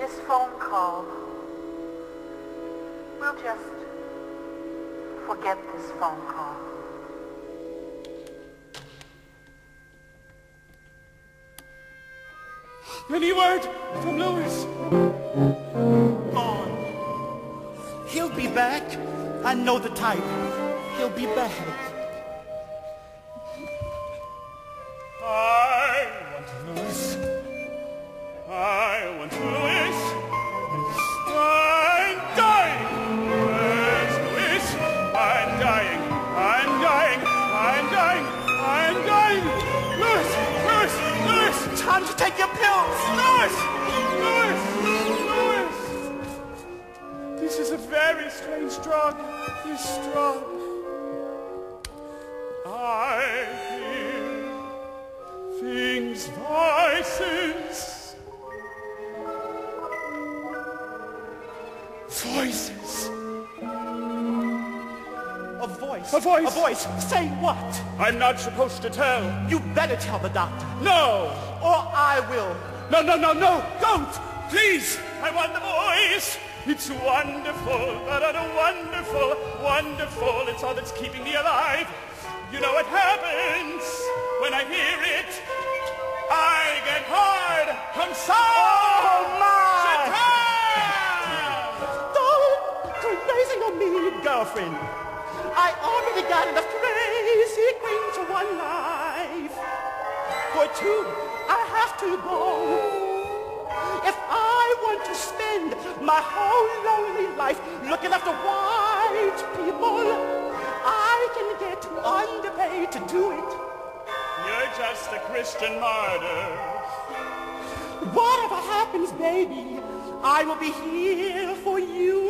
This phone call. We'll just forget this phone call. Any word from Louis? Gone. He'll be back. I know the type. He'll be back. Time to take your pills. Louis! Louis! Louis! This is a very strange drug. This drug. I hear things, voices. Voices. A voice. A voice. A voice. Say what? I'm not supposed to tell. You better tell the doctor. No! Or. No, no, no, no! Don't! Please! I want the voice! It's wonderful, but wonderful, wonderful. It's all that's keeping me alive. You know what happens when I hear it? I get hard sound! Oh, my! Don't crazy on me, girlfriend. I already got enough For two, I have to go. If I want to spend my whole lonely life looking after white people, I can get underpaid to do it. You're just a Christian martyr. Whatever happens, baby, I will be here for you.